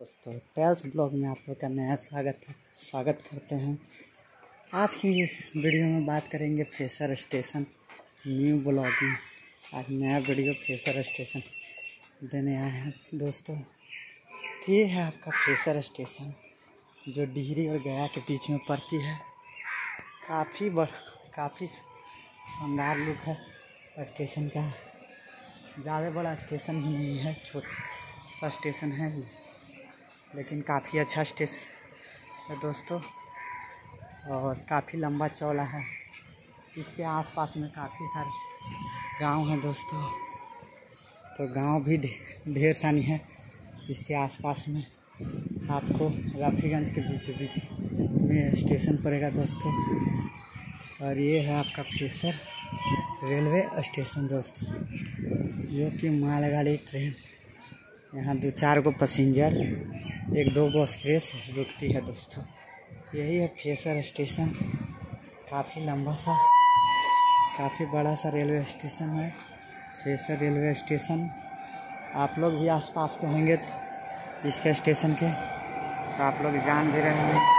दोस्तों tales blog में आप लोग का नया स्वागत है स्वागत करते हैं। आज की वीडियो में बात करेंगे फेसर स्टेशन, न्यू ब्लॉगिंग आज नया वीडियो फेसर स्टेशन देने आए हैं दोस्तों। ये है आपका फेसर स्टेशन, जो डिहरी और गया के बीच में पड़ती है। काफ़ी बड़, काफ़ी शानदार लुक है स्टेशन का। ज़्यादा बड़ा स्टेशन भी नहीं है, छोटा सा स्टेशन है लेकिन काफ़ी अच्छा स्टेशन है दोस्तों। और काफ़ी लंबा चौड़ा है। इसके आसपास में काफ़ी सारे गाँव हैं दोस्तों। तो गाँव भी ढेर सानी है। इसके आसपास में आपको रफीगंज के बीचों बीच में स्टेशन पड़ेगा दोस्तों। और ये है आपका फेसर रेलवे स्टेशन दोस्तों, जो कि मालगाड़ी ट्रेन। यहाँ दो, चार गो पैसेंजर एक दो गो एक्सप्रेस रुकती है दोस्तों। यही है फेसर स्टेशन। काफ़ी लंबा सा, काफ़ी बड़ा सा रेलवे स्टेशन है। फेसर रेलवे स्टेशन। आप लोग भी आसपास के होंगे इसके स्टेशन के। तो आप लोग जान भी रहे हैं